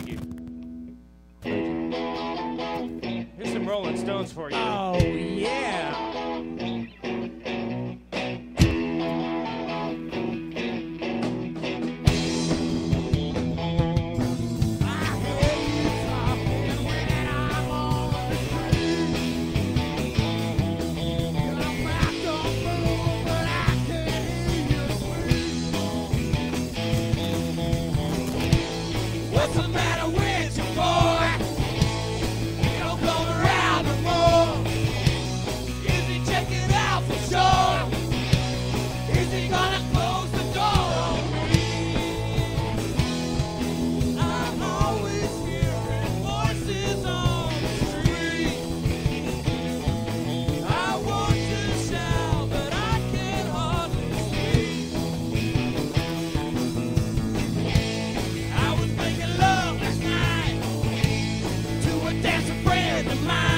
Thank you. Here's some Rolling Stones for you. Oh, yeah. the mind.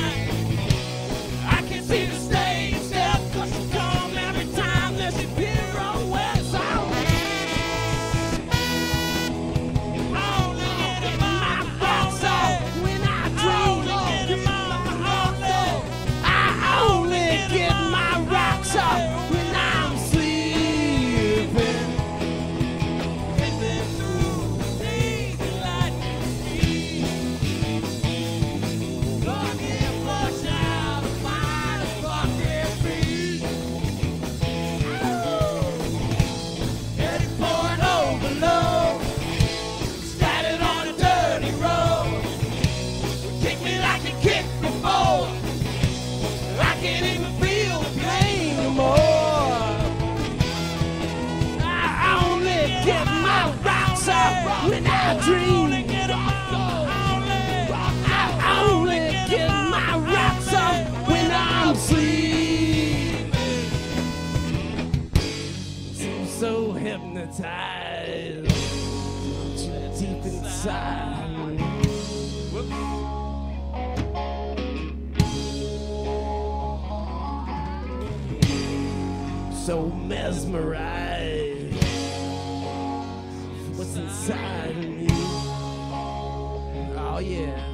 I only get my wraps up when I'm sleeping. So hypnotized, deep inside. So mesmerized inside of me. Oh yeah.